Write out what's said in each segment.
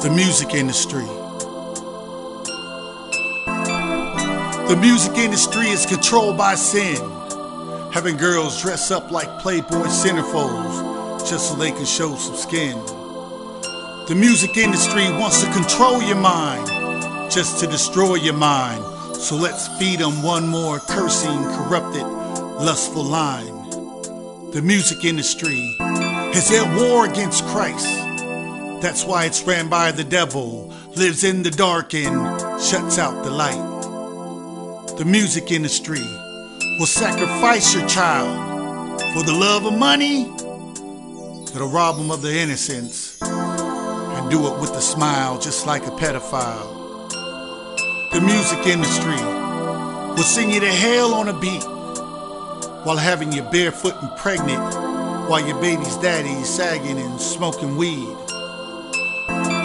The music industry. The music industry is controlled by sin, having girls dress up like Playboy centerfolds just so they can show some skin. The music industry wants to control your mind just to destroy your mind. So let's feed them one more cursing, corrupted, lustful line. The music industry is at war against Christ. That's why it's ran by the devil, lives in the dark and shuts out the light. The music industry will sacrifice your child for the love of money. It'll rob them of their innocence and do it with a smile, just like a pedophile. The music industry will sing you to hell on a beat while having you barefoot and pregnant while your baby's daddy's sagging and smoking weed.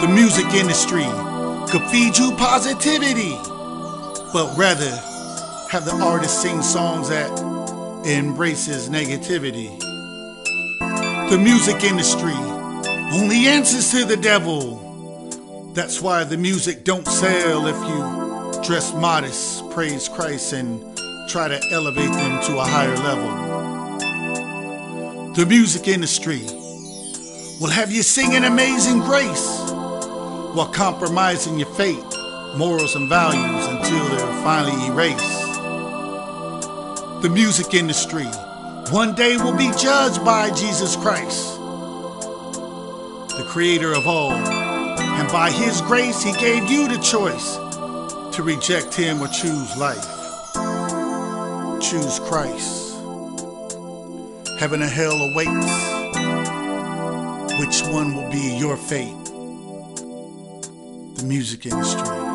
The music industry could feed you positivity, but rather have the artist sing songs that embraces negativity. The music industry only answers to the devil. That's why the music don't sell if you dress modest, praise Christ, and try to elevate them to a higher level. The music industry will have you singing Amazing Grace while compromising your faith, morals, and values until they're finally erased. The music industry one day will be judged by Jesus Christ, the creator of all. And by his grace, he gave you the choice to reject him or choose life. Choose Christ. Heaven and hell awaits. Which one will be your fate? The music industry.